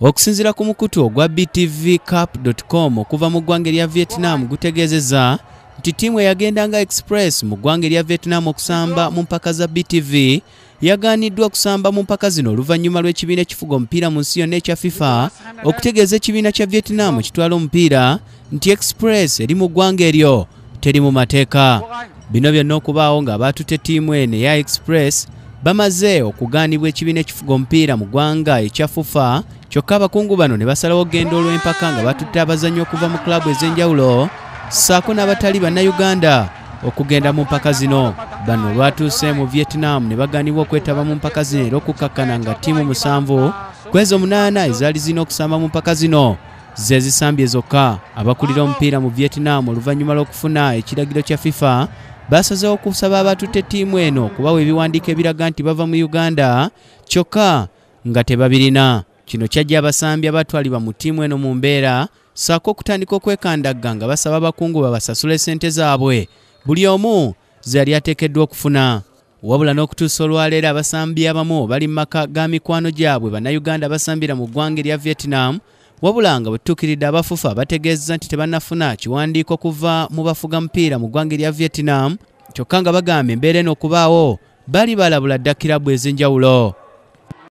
okusinziira ku mukutu ogwa btvcap.com okuva mu ggwanga erya vietnam gutegeezezza nti ttiimu eyagendanga express mu ggwanga erya vietnam okusamba mu mpaka za btv yagaaniddwa okusamba mu mpaka zino oluvannyuma lw'ekibiina ekifuga omupiira mu nsi yonna ekya fifa okutegeeza ekibiina kya vietnam kitwala omupiira nti express eri mu ggwanga eryo teri mu mateeka. Bino byonna okubaawo ng'abaatutte ttiimu eno eya express bamaze okugaanibwa ekibiina ekifuga omupiira mu ggwanga ekya fufa kyokka abakungu bano ne basalawo okgenda olw'empaka nga batutte abazannyi okuva mu kulabu ez'enjawulo ssaako n'abatali bannayuganda okugenda mu mpaka zino. Bano olwatuuse mu vietnam ne bagaanibwa okwetaba mu mpaka zino era okukkakkana nga ttiimu musanvu. Kwezo munaana ezaali zirina okusamba mu mpaka zino ze zisambye zokka. Abakulira omupiira mu vietnam oluvannyuma lw'okufuna ekiragiro kya fifa basazeewo okusaba abatutte ttiimu eno okubawa ebiwandiiko ebiraga nti bava mu uganda kyokka nga tebabirina. Kino kyajja abasambi abatwalibwa mu ttiimu eno mu mbeera ssaako okutandika okwekandagga nga basaba abakungu babasasule ssente zaabwe. Buli omu ze yali ateekeddwa okufuna. Wabula n'okutuusa olwaleero abasambi abamu bali mu maka ga mikwano gyabwe bannayuganda basambira mu ggwanga erya vietnam wabula nga bwe tutuukiridde abafufa bategeeza nti tebannafuna kiwandiiko kuva mu bafuga mupiira mu ggwanga erya vietnam kyokka nga bagamba embeera eno okubaawo bali balabula dda ez'enjawulo